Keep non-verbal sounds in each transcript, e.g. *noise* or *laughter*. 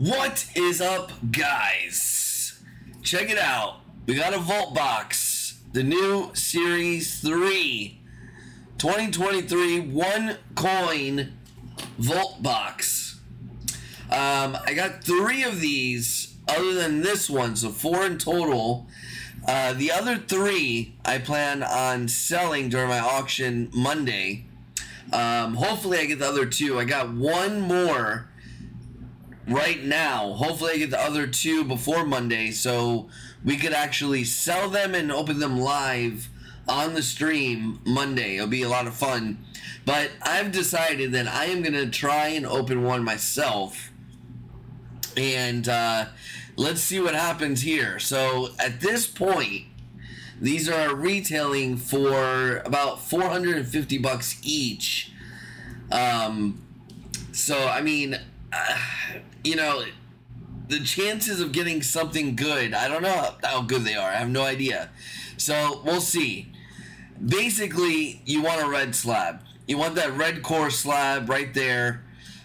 What is up, guys? Check it out. We got a Vault Box, the new Series 3 2023 one coin Vault Box. Um, I got three of these, other than this one, so four in total. Uh, the other three I plan on selling during my auction Monday. Um, hopefully, I get the other two. I got one more right now. Hopefully, I get the other two before Monday so we could actually sell them and open them live on the stream Monday. It'll be a lot of fun. But I've decided that I am going to try and open one myself. And uh, let's see what happens here. So at this point, these are retailing for about 450 bucks each. Um, so I mean, uh, you know, the chances of getting something good, I don't know how good they are. I have no idea. So we'll see. Basically, you want a red slab. You want that red core slab right there.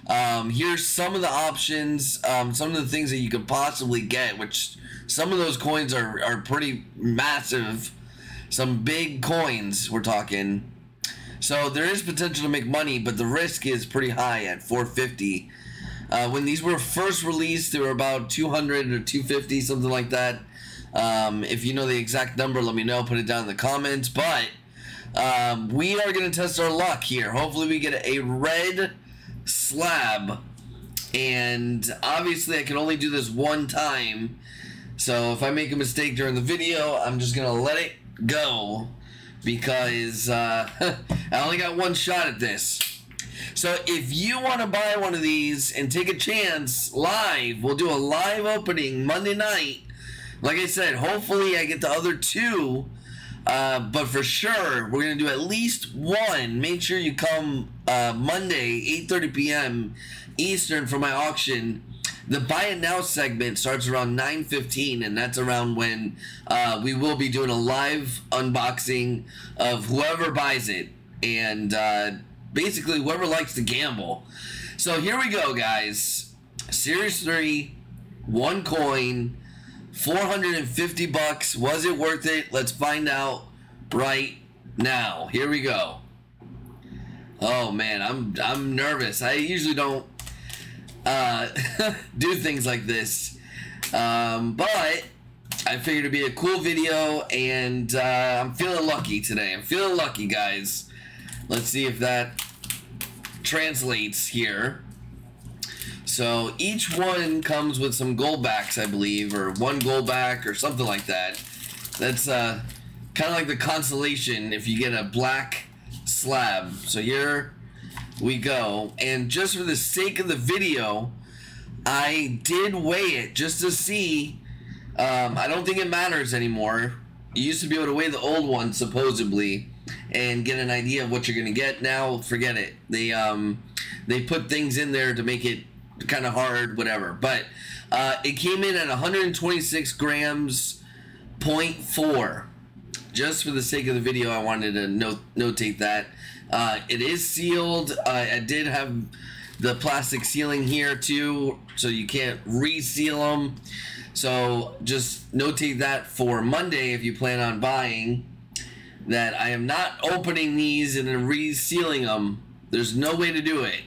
Um, here's some of the options, um, some of the things that you could possibly get, which some of those coins are, are pretty massive. Some big coins, we're talking. So there is potential to make money, but the risk is pretty high at 450. Uh, when these were first released, they were about 200 or 250, something like that. Um, if you know the exact number, let me know. Put it down in the comments. But um, we are going to test our luck here. Hopefully, we get a red slab. And obviously, I can only do this one time. So if I make a mistake during the video, I'm just going to let it go. Because uh, *laughs* I only got one shot at this. So if you want to buy one of these and take a chance live, we'll do a live opening Monday night. Like I said, hopefully I get the other two. Uh, but for sure, we're gonna do at least one. Make sure you come uh, Monday, 8:30 p.m. Eastern for my auction. The buy it now segment starts around 9:15, and that's around when uh, we will be doing a live unboxing of whoever buys it. And uh, basically whoever likes to gamble. So here we go, guys. Series 3, one coin, 450 bucks. Was it worth it? Let's find out right now. Here we go. Oh man, I'm I'm nervous. I usually don't uh, *laughs* do things like this, um, but I figured it'd be a cool video, and uh, I'm feeling lucky today. I'm feeling lucky, guys. Let's see if that translates here. So each one comes with some Goldbacks, I believe, or one Goldback or something like that. That's uh, kind of like the consolation if you get a black slab. So here we go. And just for the sake of the video, I did weigh it just to see. Um, I don't think it matters anymore. You used to be able to weigh the old one, supposedly and get an idea of what you're going to get. Now, forget it. They um, they put things in there to make it kind of hard, whatever. But uh, it came in at 126 grams, 0.4. Just for the sake of the video, I wanted to note notate that. Uh, it is sealed. Uh, I did have the plastic sealing here too, so you can't reseal them. So just notate that for Monday if you plan on buying that I am not opening these and then resealing them. There's no way to do it.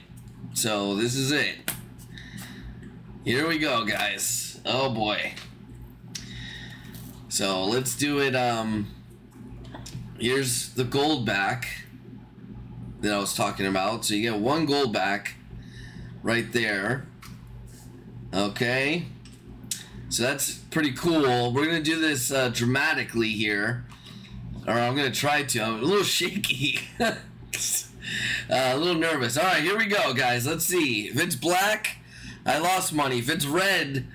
So this is it. Here we go, guys. Oh boy. So let's do it. Um, here's the Goldback that I was talking about. So you get one Goldback right there. Okay. So that's pretty cool. We're going to do this uh, dramatically here. Or I'm going to try to. I'm a little shaky. *laughs* uh, a little nervous. All right, here we go, guys. Let's see. If it's black, I lost money. If it's red,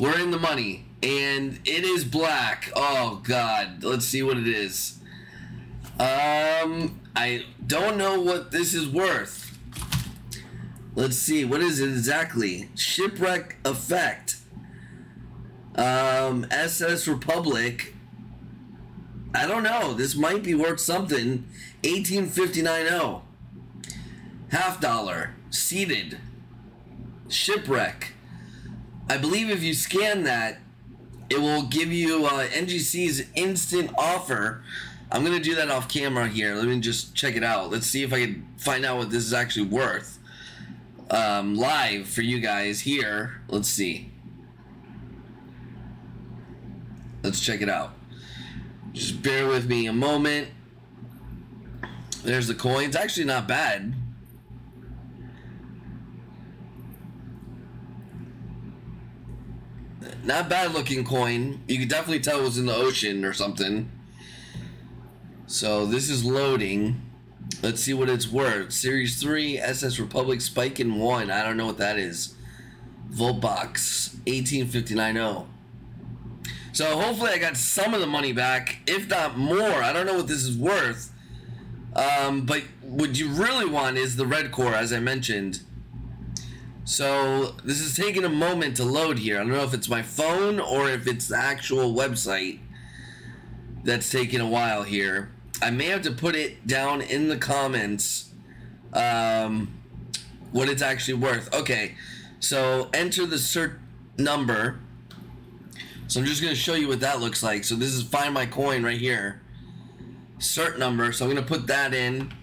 we're in the money. And it is black. Oh, God. Let's see what it is. Um, I don't know what this is worth. Let's see. What is it exactly? Shipwreck Effect. Um, SS Republic. I don't know. This might be worth something. 1859-O. Half dollar. Seated. Shipwreck. I believe if you scan that, it will give you uh, NGC's instant offer. I'm gonna do that off camera here. Let me just check it out. Let's see if I can find out what this is actually worth. Um, live for you guys here. Let's see. Let's check it out. Just bear with me a moment. There's the coin. It's actually not bad. Not bad looking coin. You could definitely tell it was in the ocean or something. So this is loading. Let's see what it's worth. Series 3, SS Republic Spike in 1. I don't know what that is. Vaultbox 1859-O. So hopefully I got some of the money back, if not more. I don't know what this is worth. Um, but what you really want is the red core, as I mentioned. So this is taking a moment to load here. I don't know if it's my phone or if it's the actual website that's taking a while here. I may have to put it down in the comments um, what it's actually worth. Okay, so enter the cert number. So I'm just going to show you what that looks like. So this is find my coin right here. Cert number. So I'm going to put that in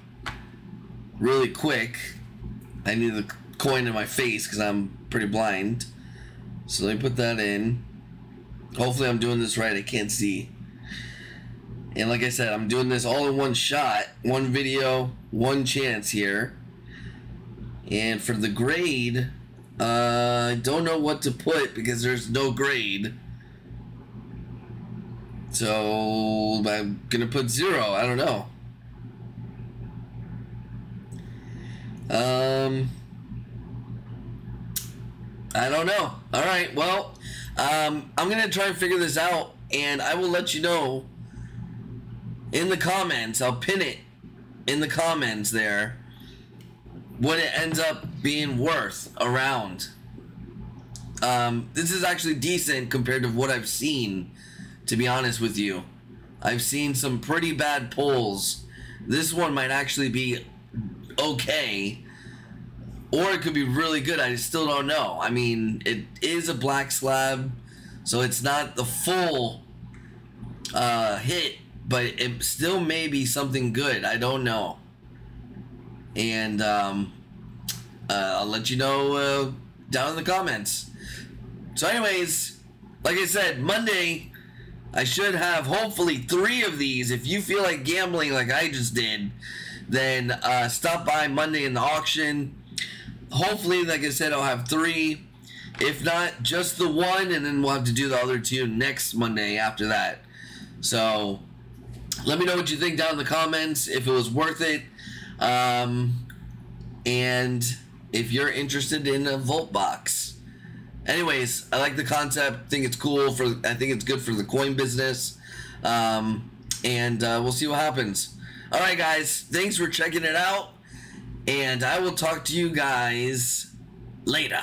really quick. I need the coin in my face because I'm pretty blind. So let me put that in. Hopefully I'm doing this right. I can't see. And like I said, I'm doing this all in one shot, one video, one chance here. And for the grade, uh, I don't know what to put because there's no grade. So I'm gonna put zero. I don't know. Um, I don't know. All right. Well, um, I'm gonna try and figure this out, and I will let you know in the comments. I'll pin it in the comments there what it ends up being worth around. Um, this is actually decent compared to what I've seen, to be honest with you. I've seen some pretty bad pulls. This one might actually be okay, or it could be really good. I still don't know. I mean, it is a black slab, so it's not the full uh, hit but it still may be something good. I don't know. And um, uh, I'll let you know uh, down in the comments. So, anyways, like I said, Monday, I should have hopefully three of these. If you feel like gambling like I just did, then uh, stop by Monday in the auction. Hopefully, like I said, I'll have three. If not, just the one, and then we'll have to do the other two next Monday after that. So, let me know what you think down in the comments if it was worth it. Um, and if you're interested in a Vault box. Anyways, I like the concept. Think it's cool for. I think it's good for the coin business. Um, and uh, we'll see what happens. All right, guys. Thanks for checking it out. And I will talk to you guys later.